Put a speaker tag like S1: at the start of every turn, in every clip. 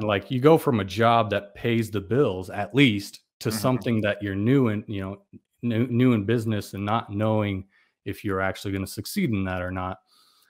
S1: And like you go from a job that pays the bills at least to mm-hmm. something that you're new in, you know, new, new in business and not knowing if you're actually going to succeed in that or not.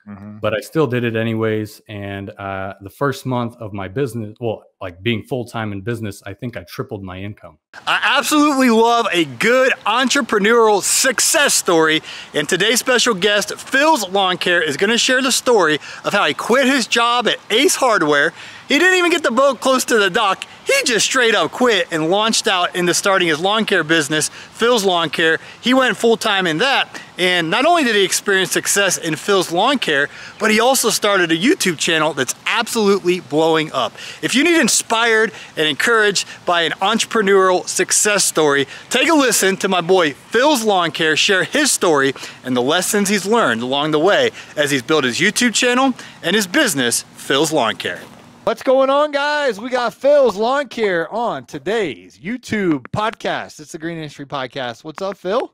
S1: Mm-hmm. But I still did it anyways. And uh, the first month of my business, well, like being full time in business, I think I tripled my income.
S2: I absolutely love a good entrepreneurial success story. And today's special guest, Fill's Lawn Care, is going to share the story of how he quit his job at Ace Hardware he didn't even get the boat close to the dock. He just straight up quit and launched out into starting his lawn care business, Fill's Lawn Care. He went full time in that. And not only did he experience success in Fill's Lawn Care, but he also started a YouTube channel that's absolutely blowing up. If you need inspired and encouraged by an entrepreneurial success story, take a listen to my boy Fill's Lawn Care share his story and the lessons he's learned along the way as he's built his YouTube channel and his business, Fill's Lawn Care. What's going on, guys? We got Fill's Lawn Care on today's YouTube podcast. It's the Green Industry Podcast. What's up, Fill?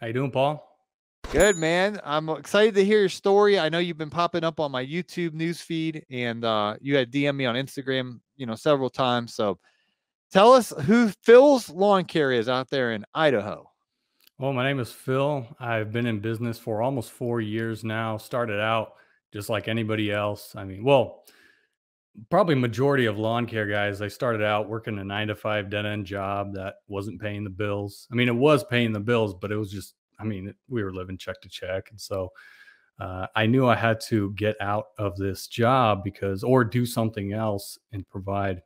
S1: How you doing, Paul?
S2: Good, man. I'm excited to hear your story. I know you've been popping up on my YouTube news feed, and uh, you had DM me on Instagram, you know, several times. So, tell us who Fill's Lawn Care is out there in Idaho.
S1: Well, my name is Fill. I've been in business for almost four years now. Started out just like anybody else. I mean, well probably majority of lawn care guys i started out working a nine to five dead end job that wasn't paying the bills i mean it was paying the bills but it was just i mean we were living check to check and so uh, i knew i had to get out of this job because or do something else and provide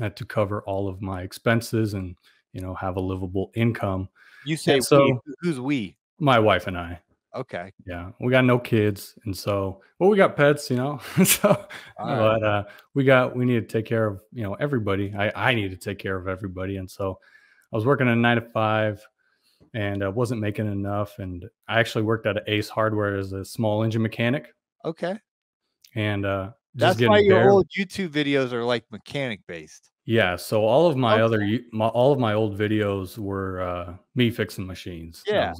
S1: uh, to cover all of my expenses and you know have a livable income
S2: you say and so we. who's we
S1: my wife and i
S2: Okay.
S1: Yeah, we got no kids, and so well, we got pets, you know. so, but uh, we got we need to take care of you know everybody. I I need to take care of everybody, and so I was working a nine to five, and uh, wasn't making enough. And I actually worked at Ace Hardware as a small engine mechanic.
S2: Okay.
S1: And uh,
S2: that's why your old YouTube videos are like mechanic based.
S1: Yeah, so all of my okay. other my, all of my old videos were uh, me fixing machines.
S2: Yeah.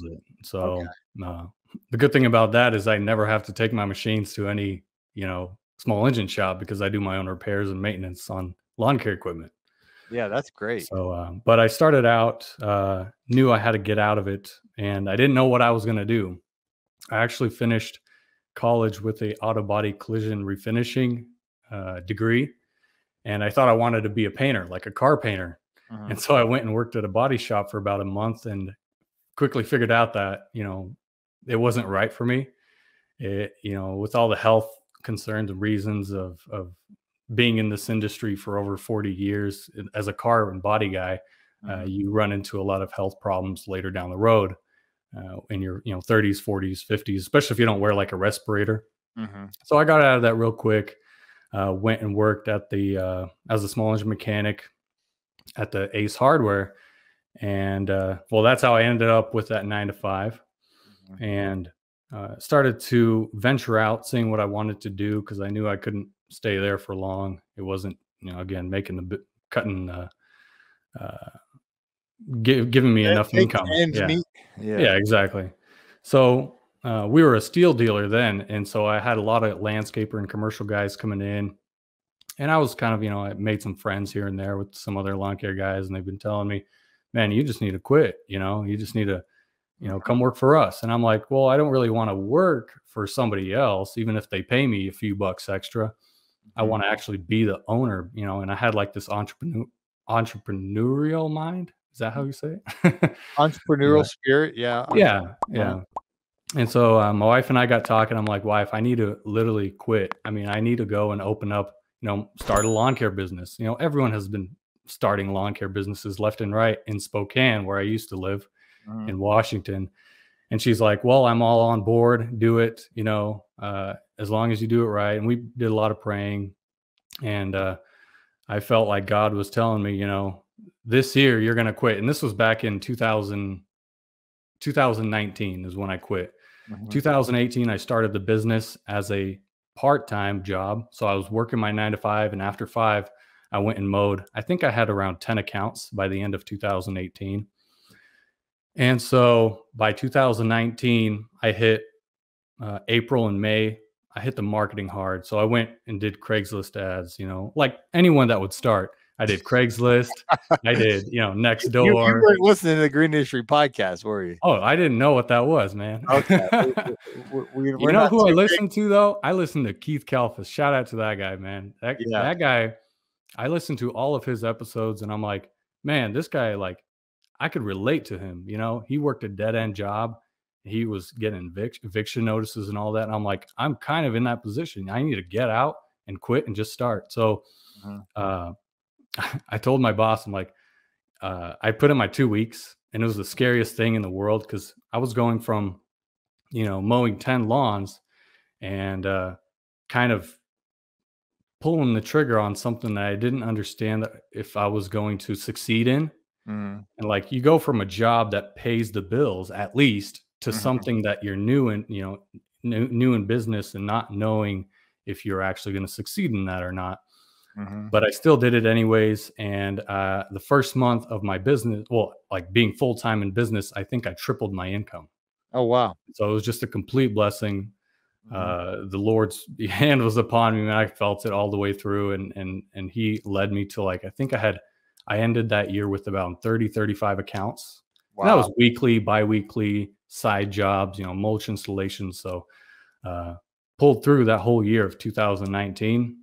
S1: So okay. uh, the good thing about that is I never have to take my machines to any, you know, small engine shop because I do my own repairs and maintenance on lawn care equipment.
S2: Yeah, that's great.
S1: So, uh, but I started out, uh, knew I had to get out of it, and I didn't know what I was going to do. I actually finished college with a auto body collision refinishing uh, degree, and I thought I wanted to be a painter, like a car painter. Uh-huh. And so I went and worked at a body shop for about a month, and quickly figured out that you know it wasn't right for me. It, you know, with all the health concerns and reasons of of being in this industry for over 40 years as a car and body guy, uh, mm-hmm. you run into a lot of health problems later down the road uh, in your you know 30s, 40s, 50s, especially if you don't wear like a respirator. Mm-hmm. So I got out of that real quick. Uh, went and worked at the uh, as a small engine mechanic at the Ace Hardware, and uh, well, that's how I ended up with that nine to five and uh, started to venture out, seeing what I wanted to do because I knew I couldn't stay there for long. It wasn't, you know, again making the cutting, uh, uh, give, giving me enough income.
S2: Yeah.
S1: yeah. yeah, exactly. So uh, we were a Stihl dealer then, and so I had a lot of landscaper and commercial guys coming in, and I was kind of, you know, I made some friends here and there with some other lawn care guys, and they've been telling me, "Man, you just need to quit. You know, you just need to." you know, come work for us. And I'm like, well, I don't really want to work for somebody else, even if they pay me a few bucks extra. I want to mm-hmm. actually be the owner, you know. And I had like this entrepreneur entrepreneurial mind. Is that how you say
S2: it? Entrepreneurial yeah. spirit, yeah.
S1: Yeah, yeah. And so uh, my wife and I got talking. I'm like, wife, I need to literally quit. I mean, I need to go and open up, you know, start a lawn care business. You know, everyone has been starting lawn care businesses left and right in Spokane, where I used to live mm. in Washington. And she's like, Well, I'm all on board. Do it, you know, uh, as long as you do it right. And we did a lot of praying. And uh, I felt like God was telling me, you know, this year you're going to quit. And this was back in 2000, 2019 is when I quit. Mm-hmm. 2018, I started the business as a part time job. So I was working my nine to five. And after five, I went and mowed. I think I had around 10 accounts by the end of 2018. And so by 2019, I hit uh, April and May I hit the marketing hard. So I went and did Craigslist ads, you know, like anyone that would start. I did Craigslist. I did, you know, next door. You, you
S2: weren't listening to the Green Industry podcast, were you?
S1: Oh, I didn't know what that was, man. Okay. we, we, you know who I listened to though? I listened to Keith Kalfas. Shout out to that guy, man. That, yeah. that guy, I listened to all of his episodes and I'm like, man, this guy, like, I could relate to him. You know, he worked a dead end job. He was getting evic- eviction notices and all that. And I'm like, I'm kind of in that position. I need to get out and quit and just start. So, mm-hmm. uh, I told my boss, I'm like, uh, I put in my two weeks, and it was the scariest thing in the world because I was going from, you know, mowing 10 lawns and uh, kind of pulling the trigger on something that I didn't understand if I was going to succeed in. Mm. And like you go from a job that pays the bills at least to mm-hmm. something that you're new in, you know, new, new in business and not knowing if you're actually going to succeed in that or not. Mm-hmm. But I still did it anyways. And uh, the first month of my business, well, like being full time in business, I think I tripled my income.
S2: Oh wow!
S1: So it was just a complete blessing. Mm-hmm. Uh, the Lord's hand was upon me, and I felt it all the way through. And and and He led me to like I think I had I ended that year with about 30, 35 accounts. Wow. that was weekly, biweekly side jobs, you know, mulch installations. So uh, pulled through that whole year of 2019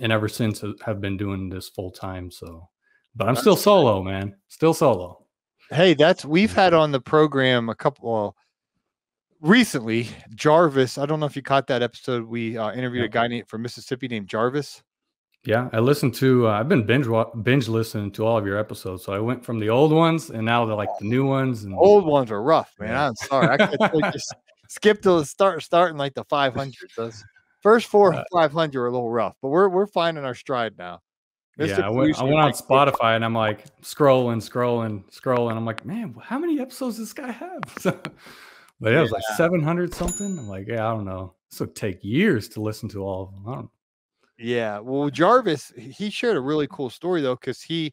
S1: and ever since have been doing this full time. So, but I'm that's still solo, man. Still solo.
S2: Hey, that's we've had on the program a couple. Well, recently, Jarvis. I don't know if you caught that episode. We uh, interviewed yeah. a guy named, from Mississippi named Jarvis.
S1: Yeah, I listened to. Uh, I've been binge binge listening to all of your episodes. So I went from the old ones, and now they're like the new ones. And
S2: old ones are rough, man. Yeah. I'm sorry. I just skip to the start, starting like the 500. Those First four uh, five hundred are a little rough, but we're we're finding our stride now.
S1: Mr. Yeah, I went, I went on Spotify and I'm like scrolling, scrolling, scrolling. I'm like, man, how many episodes does this guy have? but yeah, it was like 700 something. I'm like, yeah, I don't know. This would take years to listen to all of them. I don't
S2: Yeah. Well, Jarvis, he shared a really cool story though, because he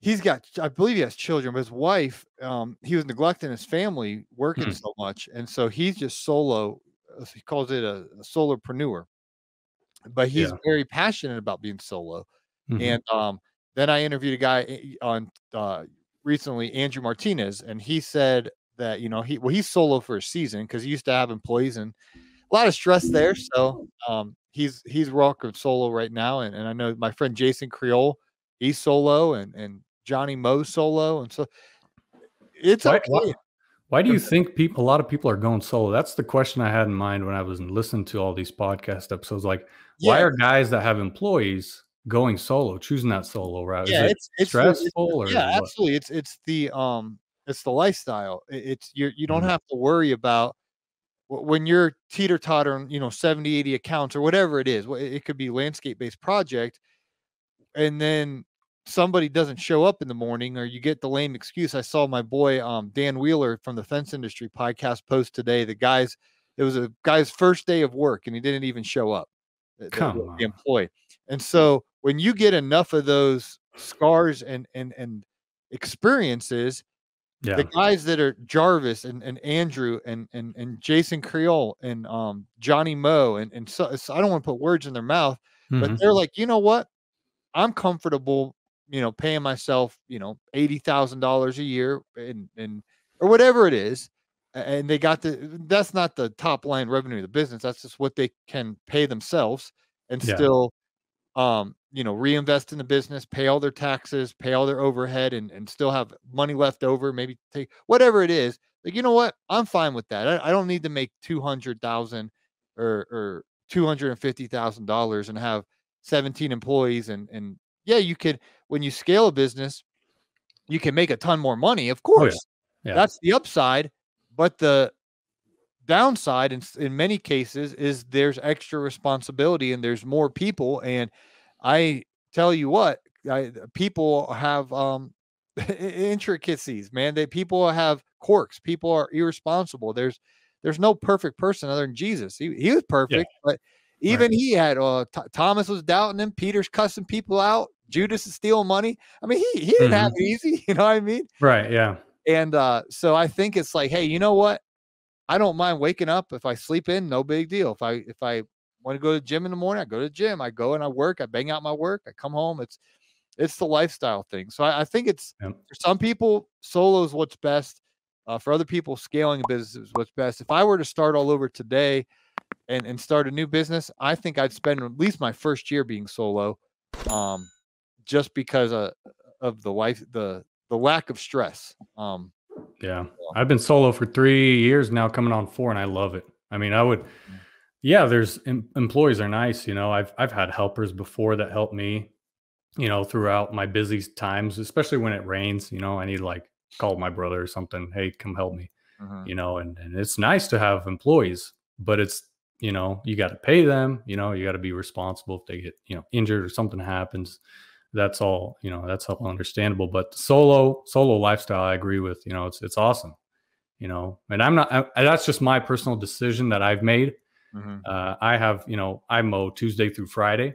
S2: he's got I believe he has children, but his wife, um, he was neglecting his family working mm. so much. And so he's just solo he calls it a, a solopreneur, but he's yeah. very passionate about being solo. Mm-hmm. And um, then I interviewed a guy eh, on uh, recently, Andrew Martinez, and he said that you know he well he's solo for a season because he used to have employees and a lot of stress there. So um, he's he's rocking solo right now, and, and I know my friend Jason Creole, he's solo, and and Johnny Moe solo, and so it's
S1: why, okay. Why, why do you think people a lot of people are going solo? That's the question I had in mind when I was listening to all these podcast episodes. Like, yeah. why are guys that have employees going solo, choosing that solo route? Yeah, Is it it's, it's stressful
S2: it's, yeah, absolutely. It's it's the um it's the lifestyle. It's you you don't mm-hmm. have to worry about when you're teeter tottering, you know, 70, 80 accounts or whatever it is. It could be landscape based project. And then somebody doesn't show up in the morning or you get the lame excuse. I saw my boy um, Dan Wheeler from the Fence Industry podcast post today. The guys, it was a guy's first day of work and he didn't even show up.
S1: Come
S2: the, the employee. And so when you get enough of those scars and and and experiences, yeah. the guys that are Jarvis and, and Andrew and and and Jason Creole and um Johnny Moe and and so, so I don't want to put words in their mouth, mm-hmm. but they're like, you know what? I'm comfortable you know, paying myself, you know, eighty thousand dollars a year and and or whatever it is, and they got the that's not the top line revenue of the business. That's just what they can pay themselves and yeah. still um, you know, reinvest in the business, pay all their taxes, pay all their overhead, and and still have money left over, maybe take whatever it is. Like, you know what? I'm fine with that. I, I don't need to make two hundred thousand or or two hundred and fifty thousand dollars and have 17 employees and and yeah, you could when you scale a business, you can make a ton more money, of course. Oh, yeah. Yeah. That's the upside, but the downside in, in many cases is there's extra responsibility and there's more people and I tell you what, I, people have um intricacies, man. They people have quirks. People are irresponsible. There's there's no perfect person other than Jesus. He, he was perfect, yeah. but even right. he had uh, Thomas was doubting him. Peter's cussing people out. Judas is stealing money. I mean, he he didn't mm-hmm. have it easy. You know what I mean?
S1: Right. Yeah.
S2: And uh, so I think it's like, hey, you know what? I don't mind waking up if I sleep in, no big deal. If I if I want to go to the gym in the morning, I go to the gym. I go and I work. I bang out my work. I come home. It's it's the lifestyle thing. So I, I think it's
S1: Yep.
S2: for some people, solo is what's best. Uh, for other people, scaling a business is what's best. If I were to start all over today and, and start a new business, I think I'd spend at least my first year being solo, um, just because uh, of the life, the the lack of stress. Um,
S1: Yeah. I've been solo for three years now, coming on four, and I love it. I mean, I would, yeah, there's em- employees are nice. You know, I've, I've had helpers before that help me, you know, throughout my busy times, especially when it rains. You know, I need like call my brother or something. Hey, come help me,
S2: mhm.
S1: you know, and, and it's nice to have employees, but it's, you know, you got to pay them, you know, you got to be responsible if they get, you know, injured or something happens. That's all, you know, that's all understandable. But solo, solo lifestyle, I agree with, you know, it's, it's awesome, you know, and I'm not, I, that's just my personal decision that I've made.
S2: Mhm.
S1: Uh, I have, you know, I mow Tuesday through Friday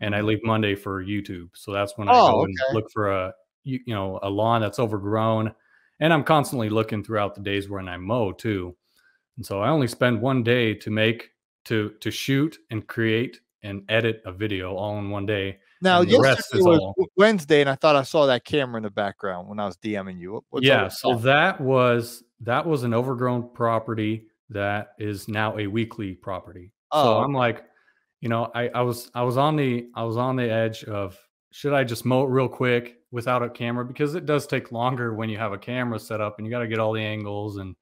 S1: and I leave Monday for YouTube. So that's when I
S2: Oh,
S1: go and look for a, you, you know, a lawn that's overgrown. And I'm constantly looking throughout the days when I mow too. And so I only spend one day to make, to, to shoot and create and edit a video all in one day.
S2: Now,
S1: and the rest
S2: yesterday
S1: is
S2: was
S1: all-
S2: Wednesday, and I thought I saw that camera in the background when I was DMing you. What's
S1: yeah. So
S2: that?
S1: that was, that was an overgrown property that is now a weekly property. so
S2: Oh,
S1: I'm like, you know, I, I was I was on the I was on the edge of should I just mow it real quick without a camera because it does take longer when you have a camera set up and you got to get all the angles and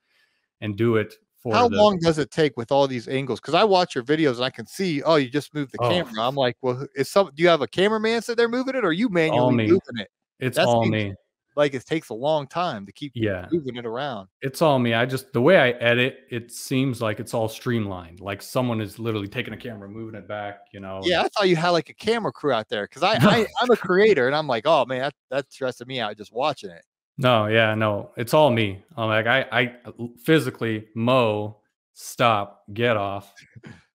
S1: and do it for
S2: How
S1: the,
S2: long does it take with all these angles? Because I watch your videos and I can see, oh, you just moved the
S1: Oh.
S2: camera. I'm like, well, is some? Do you have a cameraman sit there moving it, or are you manually moving it?
S1: it's
S2: that
S1: all
S2: seems-
S1: me.
S2: Like it takes a long time to keep
S1: Yeah.
S2: moving it around.
S1: It's all me. I just the way I edit, it seems like it's all streamlined. Like someone is literally taking a camera, moving it back, you know.
S2: Yeah, I thought you had like a camera crew out there because I, I I'm a creator and I'm like, oh man, that, that's stressing me out just watching it.
S1: No, yeah, no, it's all me. I'm like, I, I physically mow, stop, get off,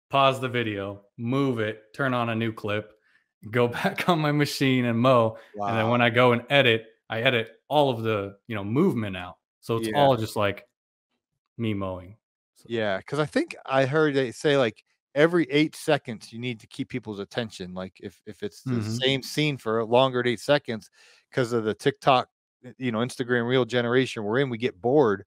S1: pause the video, move it, turn on a new clip, go back on my machine and mow.
S2: Wow.
S1: And then when I go and edit, I edit all of the, you know, movement out. So it's
S2: Yeah.
S1: all just like me mowing. So-
S2: Yeah, because I think I heard they say like every eight seconds you need to keep people's attention. Like if if it's the
S1: Mhm.
S2: same scene for longer than eight seconds, because of the TikTok, you know, Instagram real generation we're in, we get bored.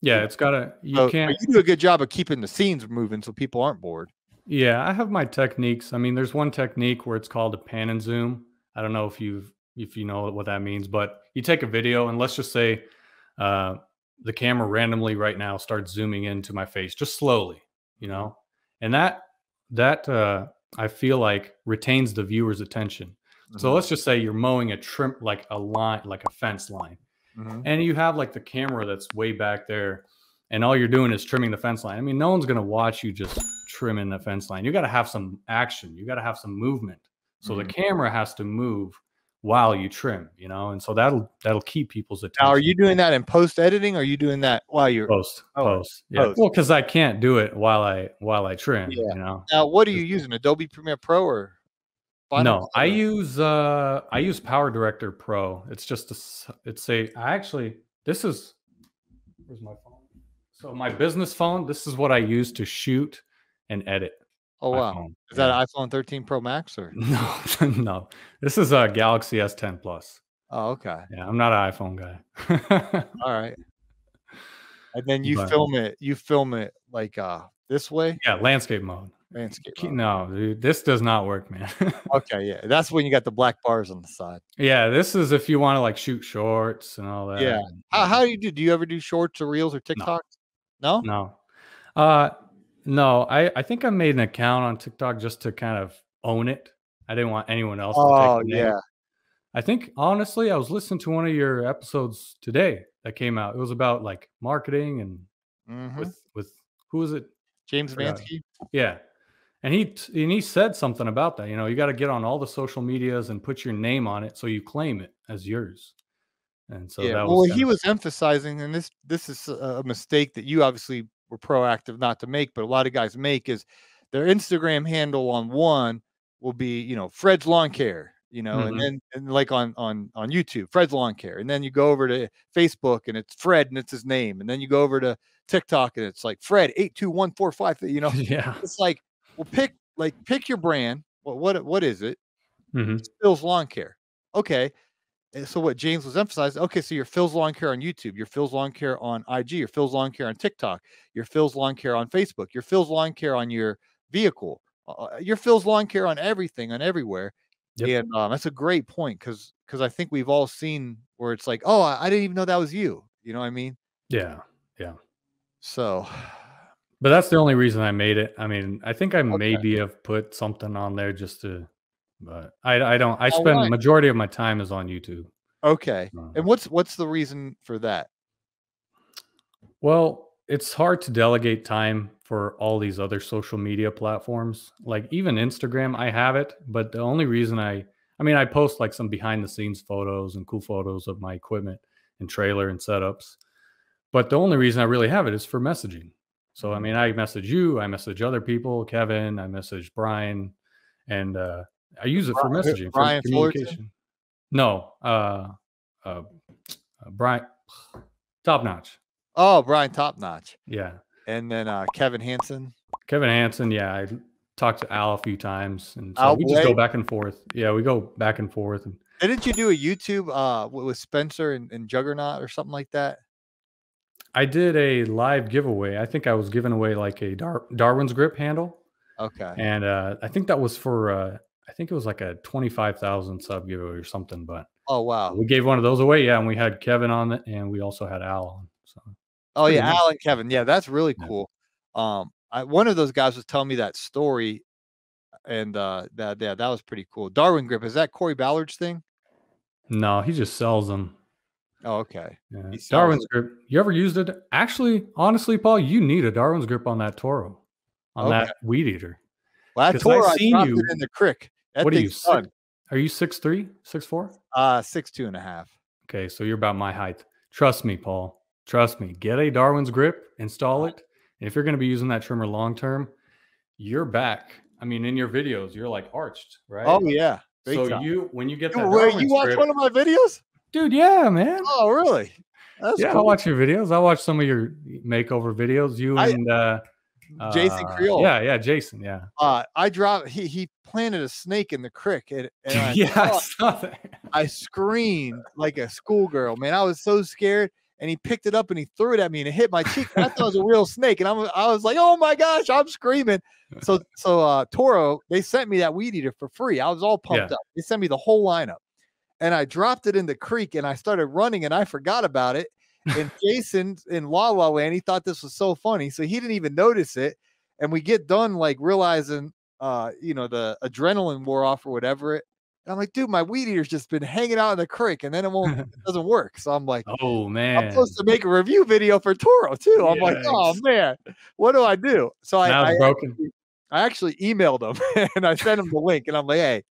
S1: Yeah, it's gotta you
S2: So,
S1: can't
S2: you do a good job of keeping the scenes moving so people aren't bored.
S1: Yeah, I have my techniques. I mean, there's one technique where it's called a pan and zoom. I don't know if you've if you know what that means, but you take a video and let's just say uh, the camera randomly right now starts zooming into my face just slowly, you know, and that that uh, I feel like retains the viewer's attention. So
S2: Mhm,
S1: let's just say you're mowing a trim like a line, like a fence line
S2: mhm.
S1: and you have like the camera that's way back there and all you're doing is trimming the fence line i mean no one's going to watch you just trimming the fence line you got to have some action you got to have some movement so
S2: Mhm.
S1: the camera has to move while you trim you know and so that'll that'll keep people's attention
S2: Now, are you doing that in post editing? Or are you doing that while you're
S1: post
S2: Oh,
S1: post yeah
S2: post.
S1: well because i can't do it while i while i trim
S2: Yeah.
S1: you know
S2: now? What are you using? Adobe Premiere Pro or? Final
S1: no i use uh i use power director pro. It's just a it's a i actually this is where's my phone? So my business phone this is what i use to shoot and edit
S2: Oh wow, is that an iPhone 13 Pro Max or?
S1: no no. This is a galaxy s10 plus.
S2: Oh okay,
S1: yeah i'm not an iphone guy.
S2: All right. And then you
S1: But-
S2: film it. You film it like uh this way,
S1: yeah landscape mode
S2: landscape.
S1: Ke- no dude this does not work man
S2: Okay, yeah, that's when you got the black bars on the side.
S1: yeah this is if you want to like shoot shorts and all that
S2: Yeah. How, how do you do? Do you ever do shorts or reels or TikToks? No.
S1: No. Uh no, I I think I made an account on TikTok just to kind of own it. I didn't want anyone else to
S2: Oh
S1: name.
S2: yeah.
S1: I think honestly, I was listening to one of your episodes today that came out. It was about like marketing and
S2: mhm.
S1: with with who was it?
S2: James Mansky.
S1: Yeah. And he and he said something about that. You know, you got to get on all the social medias and put your name on it so you claim it as yours. And so
S2: yeah.
S1: that
S2: Well,
S1: was
S2: he was emphasizing, and this this is a mistake that you obviously were proactive not to make, but a lot of guys make is their Instagram handle on one will be, you know, Fred's Lawn Care, you know,
S1: Mhm.
S2: and then and like on on on YouTube, Fred's Lawn Care, and then you go over to Facebook and it's Fred and it's his name, and then you go over to TikTok and it's like Fred eight two one four five. You know,
S1: yeah.
S2: it's like well, pick like pick your brand. What what what is it?
S1: hmm
S2: Fill's Lawn Care. Okay. And so what James was emphasizing, okay, so your Fill's Lawn Care on YouTube, your Fill's Lawn Care on IG, your Fill's Lawn Care on TikTok, your Fill's Lawn Care on Facebook, your Fill's Lawn Care on your vehicle, uh, your Fill's Lawn Care on everything, on everywhere.
S1: Yep.
S2: And um, that's a great point because because I think we've all seen where it's like, oh, I, I didn't even know that was you. You know what I mean?
S1: Yeah, yeah.
S2: So
S1: But that's the only reason I made it. I mean, I think I
S2: Okay.
S1: maybe have put something on there just to, but I I don't. I spend
S2: why?
S1: majority of my time is on YouTube.
S2: okay. And what's what's the reason for that?
S1: Well, it's hard to delegate time for all these other social media platforms. Like even Instagram, I have it, but the only reason I I mean, I post like some behind the scenes photos and cool photos of my equipment and trailer and setups. But the only reason I really have it is for messaging. So I mean, I message you, I message other people, Kevin, I message Brian, and uh, I use it for messaging,
S2: Brian
S1: for
S2: Fullerton?
S1: communication. No, uh, uh, uh, Brian, top notch.
S2: Oh, Brian Top Notch.
S1: Yeah.
S2: And then uh Kevin Hansen.
S1: Kevin Hansen, yeah, I talked to Al a few times, and so
S2: Al
S1: we just go back and forth. Yeah, we go back and forth. And
S2: Didn't you do a YouTube uh with Spencer and, and Juggernaut or something like that?
S1: I did a live giveaway. I think I was giving away like a Dar- Darwin's grip handle,
S2: Okay.
S1: and uh, I think that was for uh, I think it was like a twenty five thousand sub giveaway or something. But
S2: Oh wow.
S1: we gave one of those away, yeah, and we had Kevin on it, and we also had Al on. So
S2: Oh yeah,
S1: neat.
S2: Al and Kevin. Yeah, that's really
S1: Yeah.
S2: cool. Um, I, one of those guys was telling me that story, and uh, that yeah, that was pretty cool. Darwin Grip is that Corey Ballard's thing?
S1: no, he just sells them.
S2: Oh, okay.
S1: Yeah. Darwin's
S2: it.
S1: grip. You ever used it? Actually, honestly, Paul, you need a Darwin's grip on that Toro, on
S2: Okay.
S1: that weed eater.
S2: Well, that
S1: I've
S2: I
S1: seen
S2: dropped
S1: you-
S2: it in the creek. That
S1: what are you? Six, are you six three, six four?
S2: Uh, six two and a half.
S1: Okay, so you're about my height. Trust me, Paul. Trust me. Get a Darwin's grip, install it. And if you're going to be using that trimmer long term, your back. I mean, in your videos, you're like arched, right?
S2: Oh yeah. Big
S1: so
S2: time.
S1: you when you get that
S2: wait, you watch
S1: grip,
S2: one of my videos?
S1: Dude, yeah, man.
S2: Oh really? That's
S1: yeah, I watch your videos. I watch some of your makeover videos. You
S2: I-
S1: and uh,
S2: Jason
S1: uh,
S2: Creole.
S1: Yeah, yeah, Jason. Yeah,
S2: Uh, I dropped. He he planted a snake in the creek, and, and I,
S1: yeah. I
S2: saw
S1: that.
S2: I screamed like a schoolgirl, man. I was so scared. And he picked it up and he threw it at me and it hit my cheek. I thought it was a real snake. And I'm, I was like, oh my gosh, I'm screaming. So, so uh, Toro, they sent me that weed eater for free. I was all pumped
S1: Yeah.
S2: up. They sent me the whole lineup. And I dropped it in the creek and I started running and I forgot about it. And Jason in La La Land, he thought this was so funny. So he didn't even notice it. And we get done like realizing, uh, you know, the adrenaline wore off or whatever. And I'm like, dude, my weed eater's just been hanging out in the creek and then it won't, it doesn't work. So I'm like,
S1: Oh man, I'm
S2: supposed to make a review video for Toro too. I'm like, oh man, what do I do? So I, I,
S1: broken.
S2: I actually emailed him and I sent him the link and I'm like, hey,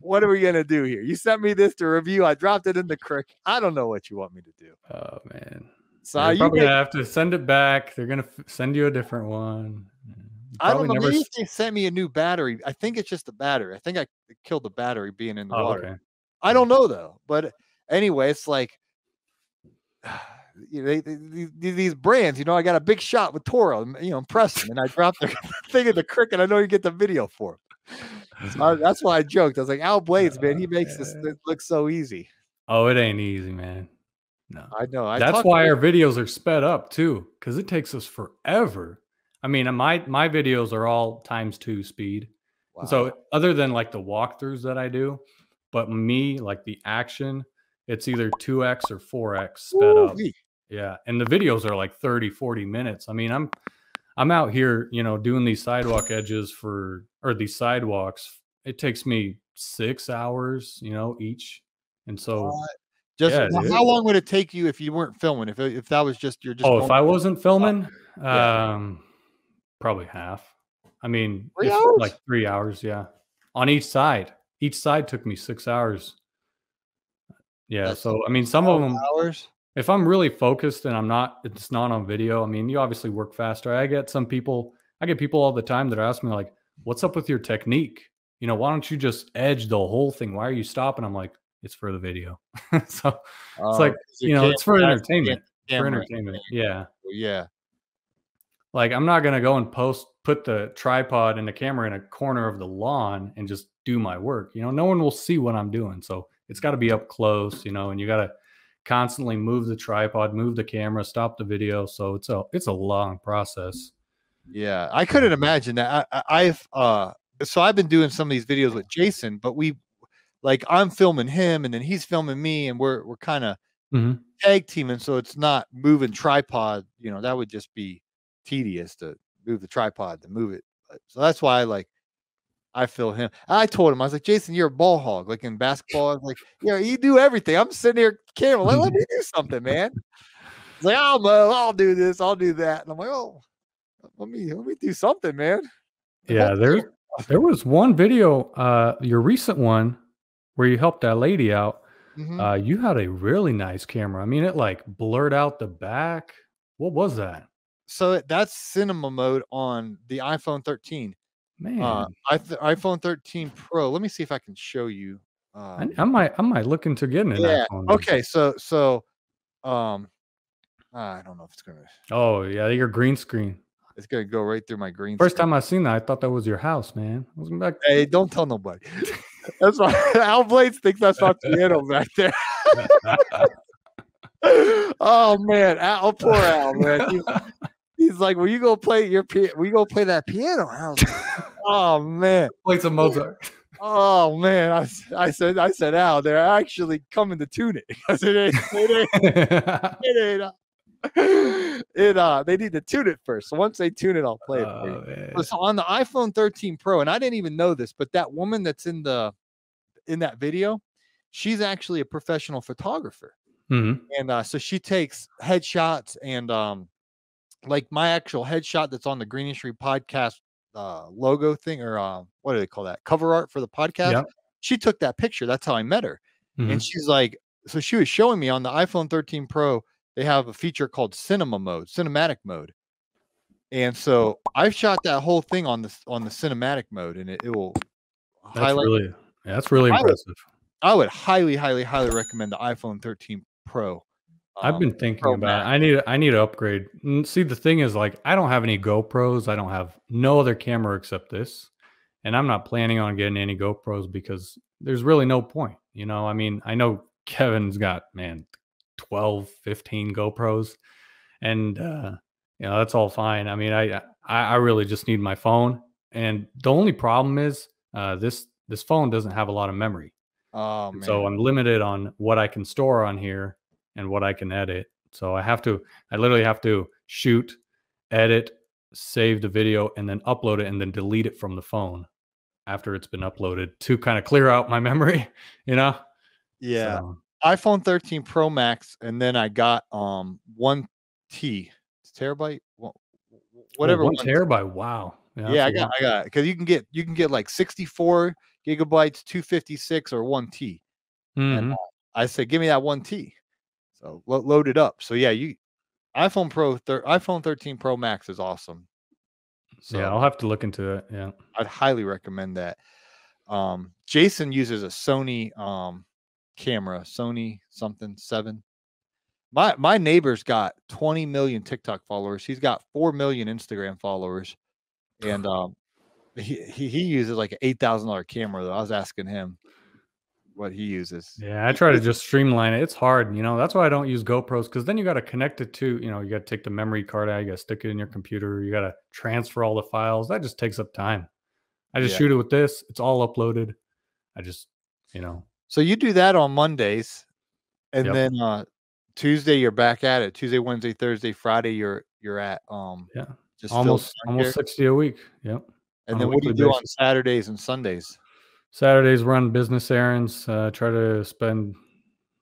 S2: what are we gonna do here? You sent me this to review. I dropped it in the creek. I don't know what you want me to do.
S1: Oh man.
S2: So
S1: You're
S2: you
S1: probably
S2: make-
S1: gonna have to send it back. They're gonna f- send you a different one.
S2: I don't know.
S1: never
S2: Maybe if they sent me a new battery. I think it's just the battery. I think I killed the battery being in the
S1: Oh,
S2: water.
S1: okay.
S2: I don't know though. But anyway, it's like you know, they, they- these- brands. You know, I got a big shot with Toro. You know, impress them, and I dropped the thing in the crick, and I know you get the video for it. So I- that's why I joked. I was like, Al Bladez, man, he oh, makes this look so easy.
S1: Oh, it ain't easy, man. No.
S2: I know. I
S1: That's why our videos are sped up too, because it takes us forever. I mean, my my videos are all times two speed.
S2: Wow.
S1: So other than like the walkthroughs that I do, but me like the action, it's either 2x or 4x sped up.
S2: Woo-wee.
S1: Yeah. And the videos are like 30, 40 minutes. I mean, I'm I'm out here, you know, doing these sidewalk edges for or these sidewalks. It takes me six hours, you know, each. And so
S2: What? Just
S1: Yeah,
S2: how- how long would it take you if you weren't filming? If if that was just you're just
S1: oh, if I wasn't filming,
S2: Yeah.
S1: um probably half. I mean,
S2: Three
S1: like three hours, yeah. On each side. Each side took me six hours. Yeah.
S2: That's
S1: so I mean some of them
S2: hours.
S1: If I'm really focused and I'm not, it's not on video. I mean, you obviously work faster. I get some people, I get people all the time that ask me like, "What's up with your technique?" you know, why don't you just edge the whole thing? Why are you stopping? I'm like, it's for the video. so it's like you know, it's for entertainment. For entertainment. Yeah.
S2: Yeah.
S1: Like I'm not gonna go and post put the tripod and the camera in a corner of the lawn and just do my work. You know, no one will see what I'm doing. So it's got to be up close, you know, and you got to constantly move the tripod, move the camera, stop the video. So it's a it's a long process.
S2: Yeah, I couldn't imagine that. I, I've uh, so I've been doing some of these videos with Jason, but we, like, I'm filming him, and then he's filming me, and we're we're kind of
S1: Mhm.
S2: tag teaming, so it's not moving tripod. You know, that would just be tedious to move the tripod to move it. So that's why I like. I feel him. I told him I was like, Jason, you're a ball hog. Like in basketball, I was like, yeah, you do everything. I'm sitting here, camera. Let, let me do something, man. He's like, Mo, I'll do this, I'll do that, and I'm like, oh, let me let me do something, man.
S1: Yeah, there's there was one video, uh, your recent one, where you helped that lady out.
S2: Mhm.
S1: Uh, you had a really nice camera. I mean, it like blurred out the back. What was that?
S2: so that's cinema mode on the iPhone 13.
S1: Man,
S2: Uh, I th- iPhone 13 Pro. Let me see if I can show you.
S1: I,
S2: Um,
S1: I might I might look into getting an
S2: yeah.
S1: iPhone.
S2: Okay. So so, um, I don't know if it's gonna
S1: Oh yeah, your green screen.
S2: it's gonna go right through my green.
S1: First
S2: screen.
S1: time I seen that, I thought that was your house, man. I was back.
S2: Hey, don't tell nobody. That's why Al Bladez thinks that's my piano back there. oh man, Al, poor Al, man. He- he's like, "Will you go play your piano? Will you go play that piano?" I was like, oh man,
S1: Play some Mozart.
S2: oh man. I, I said, I said, Al, they're actually coming to tune it. I said, it ain't, it ain't, it uh, uh, they need to tune it first. So once they tune it, I'll play it for you.
S1: Oh,
S2: so on the iPhone 13 Pro, and I didn't even know this, but that woman that's in the in that video, she's actually a professional photographer,
S1: Mhm.
S2: and uh, so she takes headshots and um, like my actual headshot that's on the Green Industry podcast uh, logo thing, or uh, what do they call that cover art for the podcast?
S1: Yep.
S2: She took that picture. That's how I met her,
S1: Mhm.
S2: and she's like, so she was showing me on the iPhone 13 Pro, they have a feature called cinema mode, cinematic mode. And so I've shot that whole thing on the on the cinematic mode, and it, it will
S1: That's
S2: highlight.
S1: really that's really
S2: I would-
S1: impressive.
S2: I would highly, highly, highly recommend the iPhone 13 Pro.
S1: I've
S2: Um,
S1: been thinking about. It. I need. I need to upgrade. See, the thing is, like, I don't have any GoPros. I don't have no other camera except this, and I'm not planning on getting any GoPros because there's really no point. You know, I mean, I know Kevin's got man 12, 15 GoPros, and uh, you know that's all fine. I mean, I I, I really just need my phone, and the only problem is uh, this this phone doesn't have a lot of memory.
S2: Oh man.
S1: So I'm limited on what I can store on here and what I can edit. So I have to, I literally have to shoot, edit, save the video, and then upload it and then delete it from the phone after it's been uploaded to kind of clear out my memory, you know?
S2: yeah.
S1: So,
S2: iPhone 13 Pro Max, and then I got um one T terabyte,
S1: oh,
S2: whatever.
S1: one
S2: one-
S1: terabyte. Wow.
S2: Yeah,
S1: that's
S2: I got. I got, because you can get you can get like 64 gigabytes, 256, or one T.
S1: Mhm.
S2: I said, give me that one T. So lo- load it up. So yeah, you iPhone Pro, thir- iPhone 13 Pro Max is awesome. So
S1: yeah, I'll have to look into it. Yeah.
S2: I'd highly recommend that. Um, Jason uses a Sony um camera, Sony something seven. My my neighbor's got 20 million TikTok followers. He's got four million Instagram followers, and um, he he, he uses like an eight thousand dollar camera. Though I was asking him what he uses.
S1: Yeah, I try to just streamline it. It's hard, you know. That's why I don't use GoPros because then you got to connect it to, you know, you got to take the memory card out, you got to stick it in your computer, you got to transfer all the files. That just takes up time. I just
S2: Yeah.
S1: shoot it with this. It's all uploaded. I just, you know,
S2: So you do that on Mondays, and
S1: Yep.
S2: then uh Tuesday you're back at it. Tuesday, Wednesday, Thursday, Friday you're you're at um
S1: Yeah,
S2: just
S1: almost almost sixty a week. Yep.
S2: And
S1: on
S2: then what do you do on. Saturdays and Sundays?
S1: Saturdays run business errands. Uh, try to spend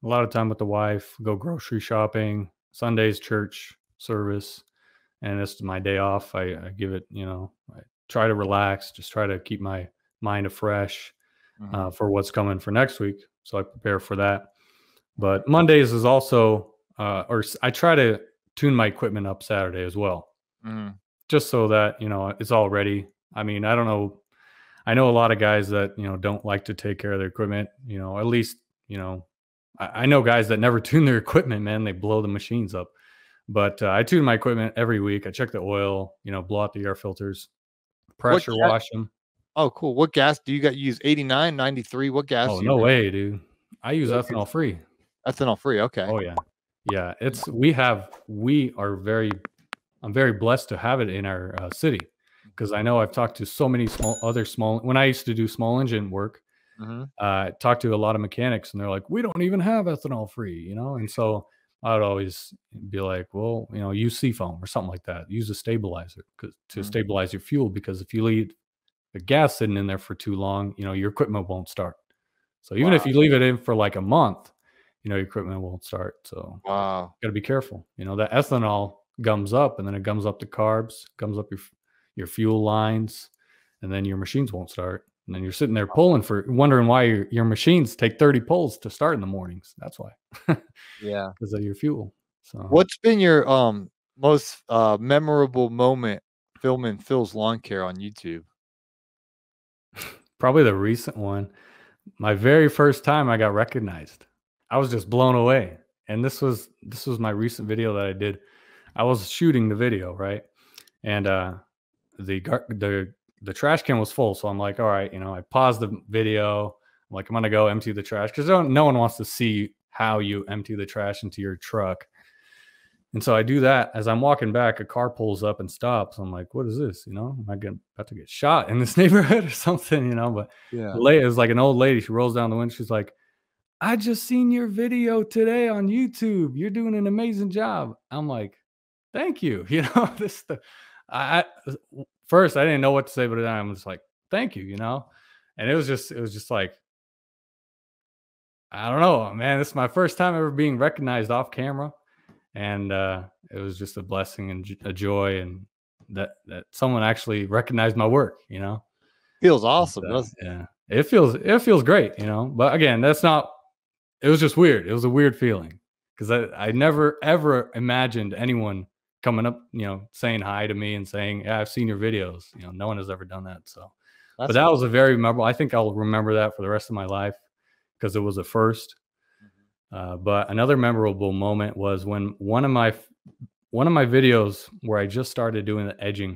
S1: a lot of time with the wife. Go grocery shopping. Sundays church service, and this is my day off. I, I give it. You know, I try to relax. Just try to keep my mind afresh
S2: Mhm.
S1: uh, for what's coming for next week. So I prepare for that. But Mondays is also, uh, or I try to tune my equipment up Saturday as well
S2: Mhm.
S1: just so that you know it's all ready. I mean, I don't know. I know a lot of guys that you know don't like to take care of their equipment. You know, at least you know, I, I know guys that never tune their equipment. Man, they blow the machines up. But uh, I tune my equipment every week. I check the oil. You know, blow out the air filters, pressure
S2: gas-
S1: wash them.
S2: Oh, cool. What gas do you got? You use 89, 93? What gas?
S1: Oh no way, dude! I use ethanol free.
S2: Ethanol free. Okay.
S1: Oh yeah, yeah. It's we have we are very. I'm very blessed to have it in our uh, city because I know I've talked to so many small other small. When I used to do small engine work,
S2: Mhm.
S1: uh, talked to a lot of mechanics, and they're like, "We don't even have ethanol free," you know. And so I would always be like, "Well, you know, use seafoam or something like that. Use a stabilizer 'cause- to
S2: Mhm.
S1: stabilize your fuel because if you leave the gas sitting in there for too long, you know, your equipment won't start. So even if you leave it in for like a month, you know, your equipment won't start. So
S2: Wow.
S1: got to be careful. You know, that ethanol gums up and then it gums up the carbs, gums up your your fuel lines, and then your machines won't start. And then you're sitting there pulling for wondering why your, your machines take 30 pulls to start in the mornings. That's why.
S2: Yeah.
S1: Because of your fuel. So
S2: What's been your um most uh memorable moment filming Fill's lawn care on YouTube?
S1: probably the recent one. My very first time I got recognized. I was just blown away. And this was this was my recent video that I did. I was shooting the video, right? And uh the the the trash can was full, so I'm like, all right, you know, I paused the video. I'm like, I'm gonna go empty the trash because no one wants to see how you empty the trash into your truck. And so I do that as I'm walking back, a car pulls up and stops. I'm like, what is this? You know, am I getting, about to get shot in this neighborhood or something? You know, but
S2: Yeah.
S1: it was like an old lady. She rolls down the window. She's like, I just seen your video today on YouTube. You're doing an amazing job. I'm like, thank you. You know, this the I, I first I didn't know what to say, but then I'm just like, thank you, you know? And it was just it was just like I don't know, man. This is my first time ever being recognized off camera. And uh it was just a blessing and a joy and that that someone actually recognized my work, you know.
S2: Feels awesome,
S1: So,
S2: doesn't
S1: yeah, it feels it feels great, you know. But again, that's not. It was just weird. It was a weird feeling because I I never ever imagined anyone coming up, you know, saying hi to me and saying, "Yeah, I've seen your videos." You know, no one has ever done that. So, but
S2: That's
S1: that was a very memorable. I think I'll remember that for the rest of my life because it was a 1st
S2: Mm-hmm.
S1: Uh, but another memorable moment was when one of my one of my videos where I just started doing the edging,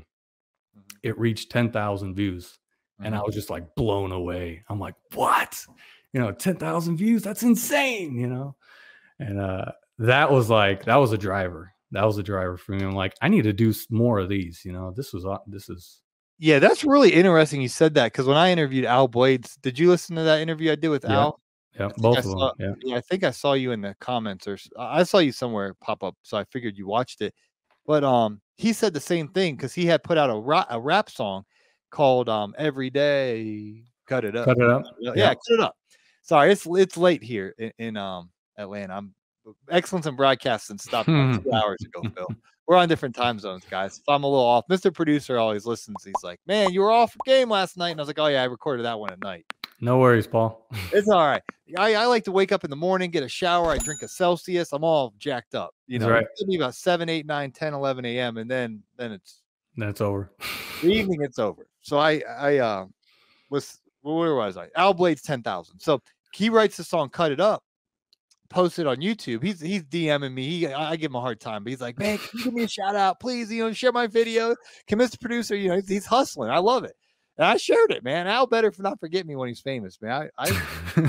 S2: Mhm.
S1: it reached ten thousand views and I
S2: Mhm.
S1: was just like blown away. I'm like, what? You know, 10,000 views, that's insane, you know? And uh that was like that was a driver. That was a driver for me. I'm like, I need to do more of these, you know. This was this is
S2: Yeah, that's really interesting you said that because when I interviewed Al Bladez, did you listen to that interview I did with
S1: Yeah.
S2: Al?
S1: yeah, both
S2: I
S1: of them. Yeah.
S2: Yeah, I think I saw you in the comments or I saw you somewhere pop up, so I figured you watched it. But um, he said the same thing because he had put out a rap, a rap song called um "Every Day Cut It Up."
S1: Cut it up.
S2: Yeah,
S1: Yeah.
S2: cut it up. Sorry, it's it's late here in, in um Atlanta. I'm excellence in broadcasting stopped about two hours ago, Fill. We're on different time zones, guys. If I'm a little off, Mr. Producer always listens. He's like, "Man, you were off game last night," and I was like, "Oh yeah, I recorded that one at night."
S1: No worries, Paul.
S2: It's all right. I, I like to wake up in the morning, get a shower. I drink a Celsius. I'm all jacked up. You know,
S1: right.
S2: it's be about 7, 8, 9, 10, 11 a.m. And then then it's
S1: That's over.
S2: the evening, it's over. So I I uh was where was I? Al Bladez 10,000. So he writes the song Cut It Up, posted on YouTube. He's he's DMing me. He I I give him a hard time, but he's like, man, can you give me a shout out, please? You know, share my video. Can Mr. Producer, you know, he's, he's hustling. I love it. And I shared it, man. Al better for not forget me when he's famous, man. I, I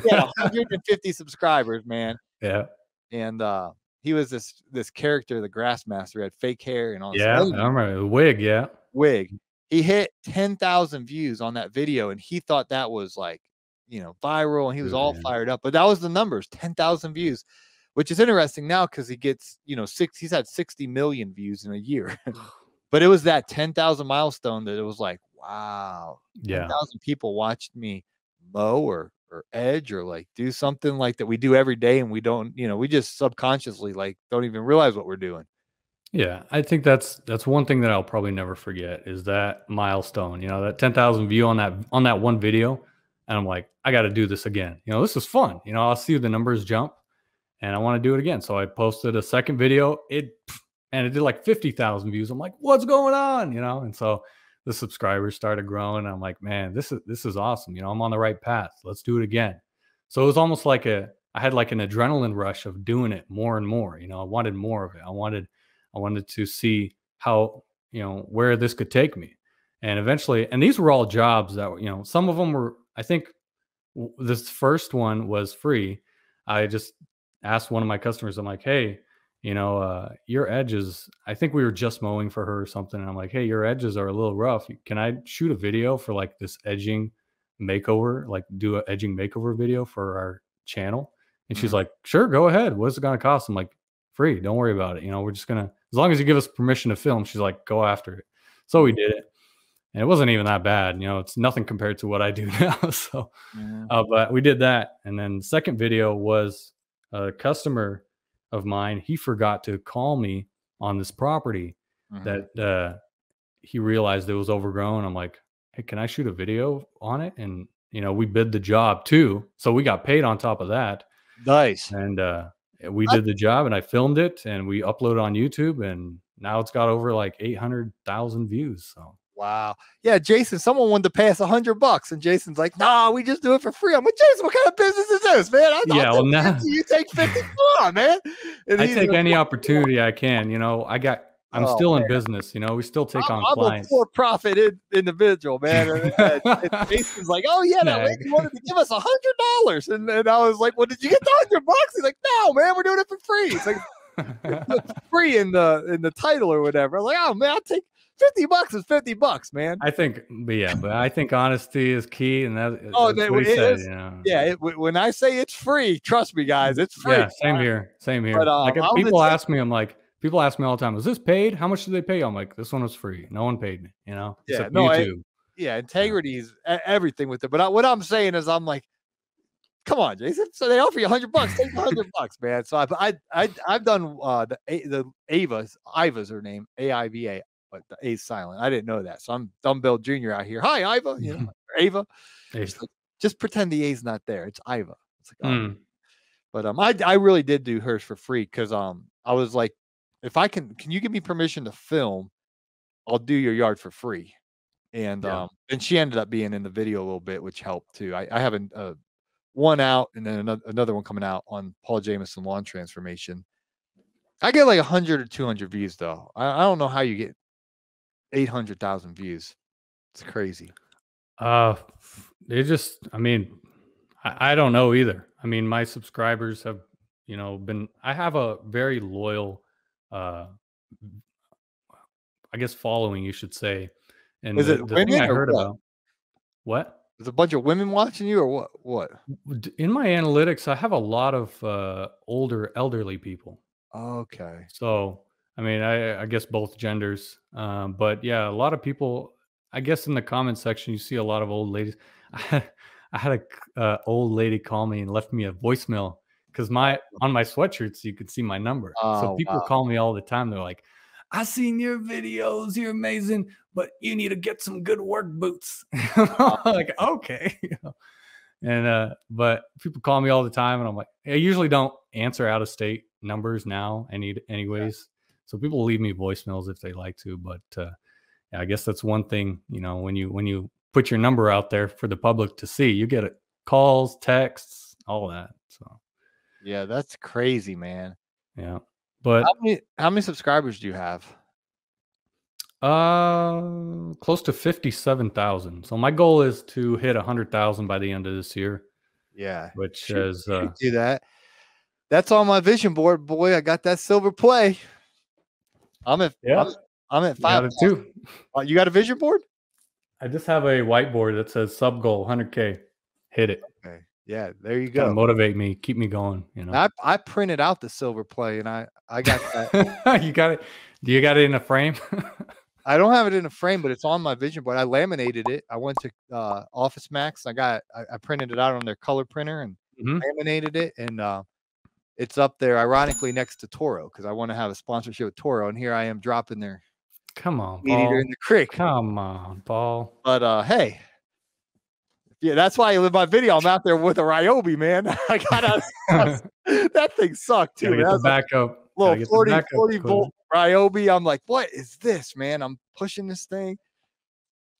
S2: yeah, 150 subscribers, man.
S1: yeah.
S2: And uh he was this this character, the Grassmaster, had fake hair and all this
S1: Yeah. I
S2: other
S1: remember the wig, yeah.
S2: wig. He hit 10,000 views on that video and he thought that was like, you know, viral and he was all
S1: Yeah.
S2: fired up. But that was the numbers 10,000 views, which is interesting now because he gets, you know, six, he's had 60 million views in a year. but it was that 10,000 milestone that it was like, wow,
S1: Yeah.
S2: 10,000 people watched me mow or or edge or like do something like that we do every day and we don't you know we just subconsciously like don't even realize what we're doing
S1: Yeah, I think that's that's one thing that I'll probably never forget is that milestone. You know, that ten thousand view on that on that one video, and I'm like, I got to do this again. You know, this is fun. You know, I'll see the numbers jump, and I want to do it again. So I posted a second video. It and it did like fifty thousand views. I'm like, what's going on? You know, and so the subscribers started growing. I'm like, man, this is this is awesome. You know, I'm on the right path. Let's do it again. So it was almost like a I had like an adrenaline rush of doing it more and more. You know, I wanted more of it. I wanted I wanted to see how, you know, where this could take me. And eventually, and these were all jobs that you know, some of them were, I think this first one was free. I just asked one of my customers, I'm like, hey, you know, uh, your edges, I think we were just mowing for her or something. And I'm like, hey, your edges are a little rough. Can I shoot a video for like this edging makeover, like do an edging makeover video for our channel? And she's
S2: Mhm.
S1: like, sure, go ahead. What's it going to cost? I'm like, free. Don't worry about it. You know, we're just going to, as long as you give us permission to film, she's like, go after it. So we did it. And it wasn't even that bad. You know, it's nothing compared to what I do now. so,
S2: Mhm.
S1: uh, but we did that. And then the second video was a customer of mine. He forgot to call me on this property
S2: Mhm.
S1: that uh, he realized it was overgrown. I'm like, hey, can I shoot a video on it? And, you know, we bid the job too. So we got paid on top of that.
S2: nice.
S1: And uh, we did the job and I filmed it and we uploaded on YouTube. And now it's got over like 800,000 views. So
S2: Wow. Yeah, Jason, someone wanted to pay us a hundred bucks, and Jason's like, "Nah, we just do it for free." I'm like, "Jason, what kind of business is this, man?" I,
S1: Yeah, well, now-
S2: 50, you take fifty. Come on, man. And
S1: I take
S2: like,
S1: any opportunity I can. You know, I got, I'm
S2: Oh,
S1: still in business. You know, we still take
S2: I'm,
S1: on
S2: I'm a
S1: clients.
S2: for-profit in, individual, man. And, uh, and- and Jason's like, "Oh yeah, that lady wanted to give us a hundred dollars," and and I was like, "Well, did you get the hundred bucks?" He's like, "No, man, we're doing it for free." It's like free in the in the title or whatever. I'm like, "Oh man, I'll take fifty bucks. Is fifty bucks, man."
S1: I think, but yeah, but I think honesty is key, and that,
S2: Oh,
S1: that's
S2: that-
S1: what he
S2: it
S1: said.
S2: is-
S1: You know?
S2: Yeah, it, when I say it's free, trust me, guys, it's free.
S1: yeah, same here, same here.
S2: But,
S1: like
S2: um,
S1: if people
S2: say-
S1: ask me, I'm like, people ask me all the time, "Is this paid? How much did they pay?" I'm like, "This one was free. No one paid me." You know,
S2: Yeah,
S1: Except
S2: no, I- yeah, integrity is everything with it. But I, what I'm saying is, I'm like, come on, Jason. So they offer you hundred bucks, take hundred bucks, man. So I, I, I, I've done uh, the the Ava's, Iva's her name, A I V A, but the A's silent. I didn't know that, so I'm Dumbbell Junior out here. Hi, Iva. You know, Ava. Just, like, just pretend the A's not there. It's Iva. It's like, oh,
S1: mm,
S2: But um, I I really did do hers for free because um, I was like, if I can, can you give me permission to film? I'll do your yard for free. And
S1: Yeah.
S2: um, and she ended up being in the video a little bit, which helped too. I, I have an, uh, one out and then another, another one coming out on Paul Jamison lawn transformation. I get like 100 or 200 views though. I, I don't know how you get 800,000 views. It's crazy.
S1: Uh, they just, I mean, I, I don't know either. I mean, my subscribers have, you know, been. I have a very loyal, uh, I guess following, you should say. And
S2: Is
S1: the,
S2: it
S1: the
S2: women
S1: I heard
S2: what?
S1: about. What?
S2: There's a bunch of women watching you or what? What?
S1: In my analytics, I have a lot of uh, older, elderly people.
S2: Okay.
S1: So, I mean, I, I guess both genders. Um, but yeah, a lot of people, I guess in the comment section, you see a lot of old ladies. I had, I had a uh, old lady call me and left me a voicemail because my on my sweatshirts you could see my number.
S2: Oh,
S1: so people
S2: wow.
S1: call me all the time. They're like, "I seen your videos. You're amazing, but you need to get some good work boots." like, okay. you know. And uh, but people call me all the time, and I'm like, I usually don't answer out of state numbers now, any anyways. So people leave me voicemails if they like to, but uh, yeah, I guess that's one thing. You know, when you when you put your number out there for the public to see, you get calls, texts, all that. So
S2: Yeah, that's crazy, man.
S1: yeah, but
S2: How many how many subscribers do you have?
S1: uh, close to fifty-seven thousand. So my goal is to hit a hundred thousand by the end of this year,
S2: Yeah.
S1: which
S2: Shoot,
S1: is uh,
S2: do that. That's on my vision board, boy. I got that silver play. I'm at
S1: Yeah.
S2: I'm, I'm at
S1: you got
S2: five.
S1: it too.
S2: Uh, you got a vision board?
S1: I just have a whiteboard that says sub goal 100k. Hit it.
S2: Okay. Yeah, there you
S1: Kind of
S2: go.
S1: motivate me, keep me going. You know.
S2: I, I printed out the silver play and I I got that.
S1: you got it. Do you got it in a frame?
S2: I don't have it in a frame, but it's on my vision board. I laminated it. I went to uh, Office Max. I got I, I printed it out on their color printer and
S1: Mhm.
S2: laminated it, and uh, it's up there. Ironically, next to Toro because I want to have a sponsorship with Toro, and here I am dropping their
S1: Come on,
S2: meat eater in the creek.
S1: Come on, Paul.
S2: But uh, hey, yeah, that's why live my video. I'm out there with a Ryobi, man. I got that thing sucked too.
S1: Gotta get
S2: That
S1: the
S2: was
S1: backup. Gotta
S2: little
S1: get the
S2: 40,
S1: backup
S2: 40 volt Ryobi. I'm like, what is this, man? I'm pushing this thing.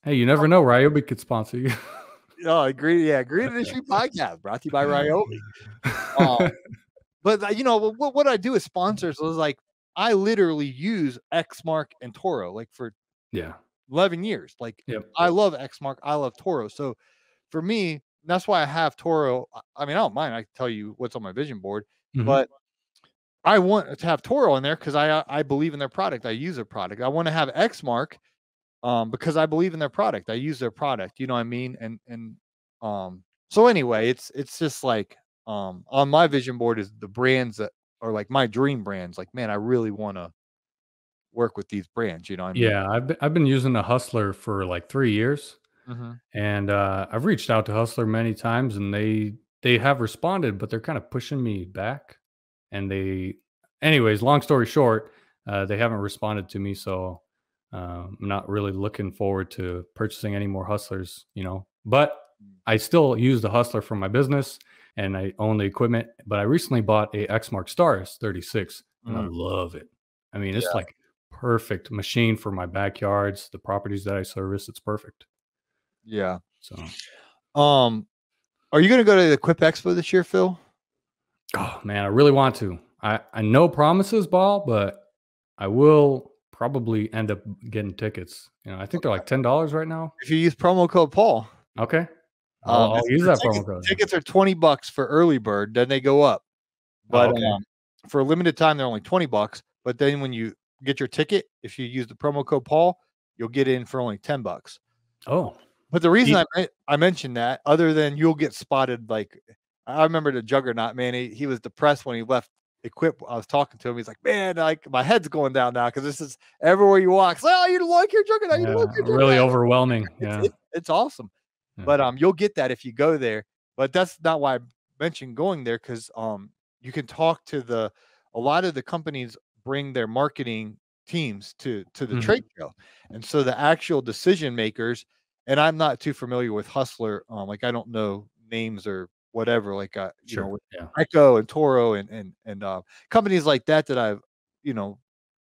S1: Hey, you never know. Ryobi could sponsor you.
S2: Oh, green, yeah, Green Industry Podcast brought to you by Ryobi. Um, but uh, you know what, what I do with sponsors was like I literally use Exmark and Toro like for
S1: yeah.
S2: 11 years. Like
S1: Yep.
S2: I love Exmark, I love Toro. So for me, that's why I have Toro. I- mean, I don't mind. I can tell you what's on my vision board,
S1: Mhm.
S2: but I want to have Toro in there because I I believe in their product. I use their product. I want to have Exmark um because I believe in their product. I use their product. You know what I mean? And and um so anyway, it's it's just like um on my vision board is the brands that are like my dream brands. Like, man, I really want to work with these brands. You know I mean?
S1: Yeah, I've been, I've been using the Hustler for like three years,
S2: Mhm.
S1: and uh, I've reached out to Hustler many times, and they they have responded, but they're kind of pushing me back. And they, anyways, long story short, uh, they haven't responded to me, so uh, I'm not really looking forward to purchasing any more Hustlers. You know, but I still use the Hustler for my business, and I own the equipment. But I recently bought a Exmark Staris 36, and I
S2: Mhm.
S1: love it. I mean, it's like perfect machine for my backyards, the properties that I service. It's perfect.
S2: Yeah.
S1: So,
S2: Um, are you going to go to the Equip Expo this year, Fill?
S1: oh man, I really want to. I I know promises, ball, but I will probably end up getting tickets. You know, I think they're like ten dollars right now.
S2: If you use promo code Paul,
S1: Okay,
S2: Um,
S1: I'll, use that
S2: tickets,
S1: promo code.
S2: Tickets are twenty bucks for early bird, then they go up. But
S1: Oh, okay.
S2: um, for a limited time, they're only twenty bucks. But then when you get your ticket, if you use the promo code Paul, you'll get in for only ten bucks.
S1: Oh,
S2: But the reason I I mentioned that, other than you'll get spotted, like I remember the Juggernaut man, he, he was depressed when he left Equip. I was talking to him. He's like, "Man, like my head's going down now because this is everywhere you walk. It's like, oh, you like your Juggernaut? You
S1: yeah,
S2: like your
S1: really
S2: Juggernaut."
S1: overwhelming. Yeah,
S2: it's, it's awesome.
S1: Yeah.
S2: But um, you'll get that if you go there. But that's not why I mentioned going there because um, you can talk to the a lot of the companies bring their marketing teams to to the
S1: Mhm.
S2: trade show, and so the actual decision makers. And I'm not too familiar with Hustler. Um, like I don't know names or whatever. Like uh, you know, with
S1: Yeah,
S2: Echo and Toro and and and uh, companies like that that I've you know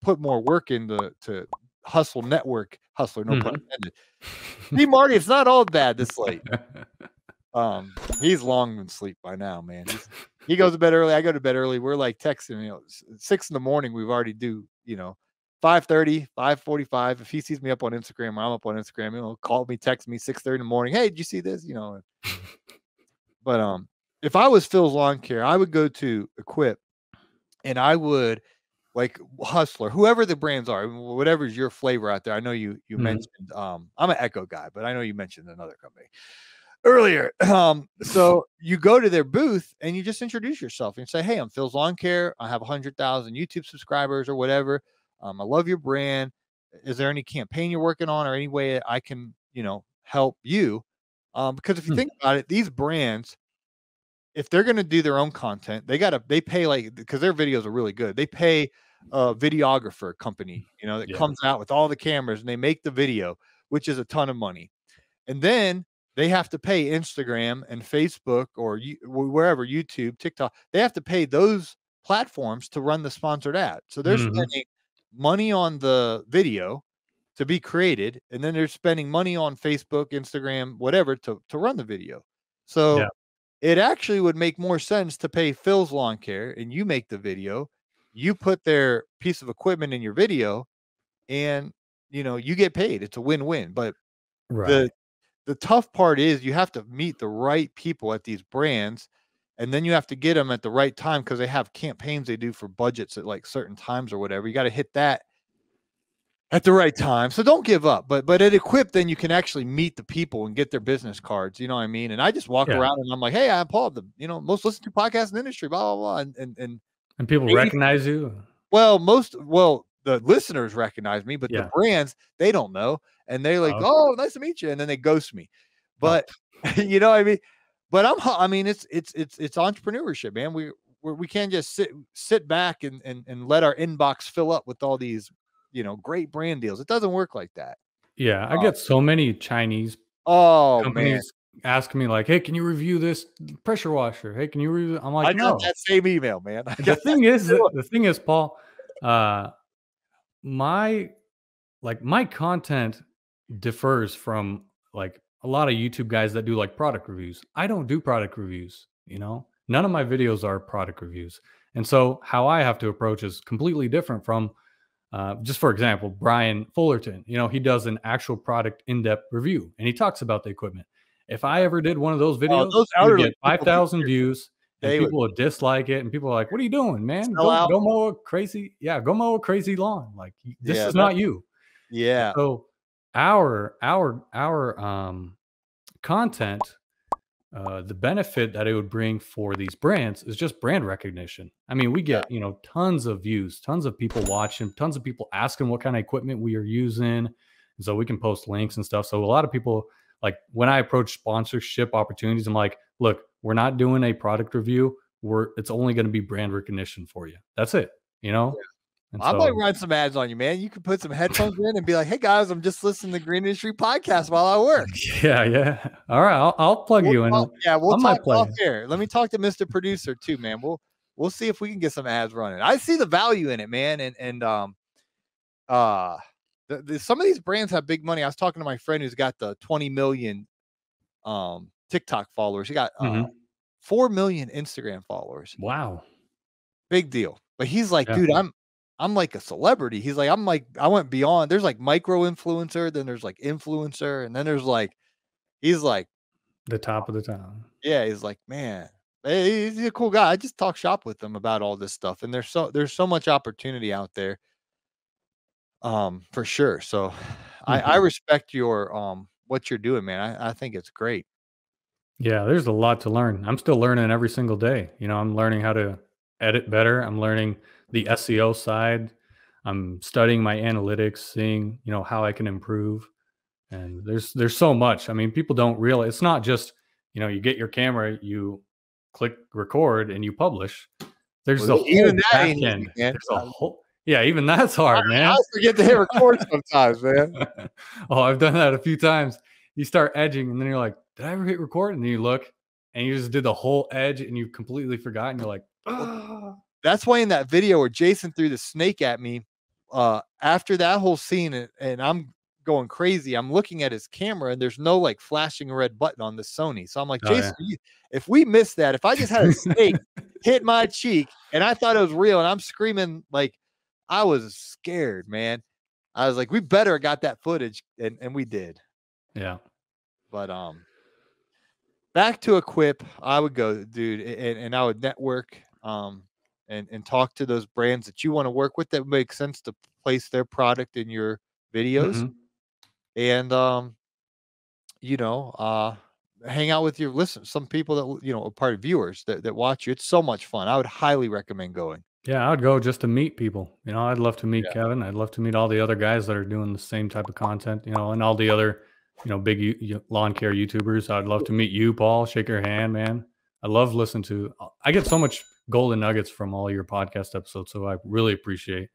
S2: put more work into to hustle network hustler no pun intended. See Marty, it's not all bad this late. Um, he's long in sleep by now, man. He's, he goes to bed early. I go to bed early. We're like texting, you know, six in the morning. We've already do, you know, 5:30, 5:45. If he sees me up on Instagram or I'm up on Instagram, he'll call me, text me 6:30 in the morning. Hey, did you see this? You know. But um, if I was Fill's lawn care, I would go to Equip, and I would like Hustler, whoever the brands are, whatever's your flavor out there. I know you you
S1: Mhm.
S2: mentioned um, I'm an Echo guy, but I know you mentioned another company earlier. Um, so you go to their booth and you just introduce yourself and say, "Hey, I'm Fill's Lawn Care. I have hundred thousand YouTube subscribers or whatever. Um, I love your brand. Is there any campaign you're working on or any way I can, you know, help you?" Um, because if you
S1: Hmm.
S2: think about it, these brands, if they're going to do their own content, they got to they pay like because their videos are really good. They pay a videographer company, you know, that
S1: Yeah.
S2: comes out with all the cameras and they make the video, which is a ton of money. And then they have to pay Instagram and Facebook or you, wherever YouTube, TikTok. They have to pay those platforms to run the sponsored ad. So they're
S1: Mhm.
S2: spending money on the video to be created, and then they're spending money on Facebook, Instagram, whatever to to run the video. So
S1: Yeah.
S2: It actually would make more sense to pay Fill's Lawn Care and you make the video. You put their piece of equipment in your video, and you know you get paid. It's a win-win. But
S1: right.
S2: the the tough part is you have to meet the right people at these brands and then you have to get them at the right time because they have campaigns they do for budgets at like certain times or whatever you got to hit that at the right time so don't give up but but at equip then you can actually meet the people and get their business cards you know what i mean and i just walk
S1: Yeah.
S2: around and i'm like hey i'm paul the you know most listened to podcast in the industry blah blah blah and and, and
S1: and people
S2: 80
S1: recognize you.
S2: well, most well, the listeners recognize me, but
S1: Yeah.
S2: the brands they don't know, and they're like,
S1: okay.
S2: "Oh, nice to meet you," and then they ghost me. Oh. But you know, what I mean, but I'm, I mean, it's it's it's it's entrepreneurship, man. We we're, we can't just sit sit back and and and let our inbox fill up with all these, you know, great brand deals. It doesn't work like that.
S1: Yeah, I
S2: Oh.
S1: get so many Chinese
S2: Oh man,
S1: companies asking me like, "Hey, can you review this pressure washer? Hey, can you review?" I'm like,
S2: I got
S1: "No."
S2: that same email, man.
S1: The thing is, the thing is, Paul, uh, my like my content differs from like a lot of YouTube guys that do like product reviews. I don't do product reviews, you know? None of my videos are product reviews. And so how I have to approach is completely different from uh, just for example, Brian Fullerton, you know, he does an actual product in-depth review and he talks about the equipment. If I ever did one of those videos, oh, those get 5,000 views and they people would, would dislike it. And people are like, what are you doing, man? Go, go, mow a crazy, yeah, go mow a crazy lawn. Like this yeah, is that, not you.
S2: Yeah.
S1: So our, our, our, um, content uh, the benefit that it would bring for these brands is just brand recognition. I mean, we get you know tons of views, tons of people watching, tons of people asking what kind of equipment we are using, and so we can post links and stuff. So a lot of people like when I approach sponsorship opportunities, I'm like, look, we're not doing a product review. We're it's only going to be brand recognition for you. That's it. You know,
S2: and I so, might run some ads on you, man. You can put some headphones in and be like, "Hey guys, I'm just listening to Green Industry podcast while I work."
S1: Yeah, yeah. All right, I'll, I'll plug
S2: we'll
S1: you
S2: talk, in. Yeah, we'll talk off here. Let me talk to Mr. Producer too, man. We'll we'll see if we can get some ads running. I see the value in it, man, and and um, uh, the, the, some of these brands have big money. I was talking to my friend who's got the 20 million um TikTok followers. He got uh, mm-hmm. four million Instagram followers.
S1: Wow,
S2: big deal. But he's like, yeah. dude, I'm I'm like a celebrity. He's like, I'm like, I went beyond. There's like micro influencer, then there's like influencer, and then there's like, he's like
S1: the top of the town.
S2: Yeah, he's like, man, he's a cool guy. I just talk shop with him about all this stuff, and there's so there's so much opportunity out there, um, for sure. So, mm-hmm. I I mm-hmm. respect your um what you're doing, man. I I think it's great.
S1: Yeah, there's a lot to learn. I'm still learning every single day. You know, I'm learning how to edit better. I'm learning the SEO side. I'm studying my analytics, seeing, you know, how I can improve. And there's there's so much. I mean, people don't realize it's not just, you know, you get your camera, you click record and you publish. There's well, a whole even back end. There's a whole yeah, even that's hard, I, man. I
S2: forget to hit record sometimes, man.
S1: oh, I've done that a few times. You start edging and then you're like, did I ever hit record? And then you look and you just did the whole edge and you've completely forgot and you're like, oh.
S2: That's why in that video where Jason threw the snake at me, uh, after that whole scene, and, and I'm going crazy. I'm looking at his camera and there's no like flashing red button on the Sony. So I'm like, oh, Jason, yeah. if we missed that, if I just had a snake hit my cheek and I thought it was real and I'm screaming like I was scared, man. I was like, we better got that footage. And, and we did.
S1: Yeah.
S2: But um back to Equip, I would go, dude, and, and I would network. Um, and and talk to those brands that you want to work with that makes sense to place their product in your videos mm-hmm. and um you know uh hang out with your listeners some people that you know are part of viewers that, that watch you. It's so much fun. I would highly recommend going.
S1: Yeah i'd go just to meet people. You know i'd love to meet yeah. kevin. I'd love to meet all the other guys that are doing the same type of content you know and all the other you know big lawn care youtubers. I'd love to meet you paul. Shake your hand man. I love listening to i get so much golden nuggets from all your podcast episodes. So I really appreciate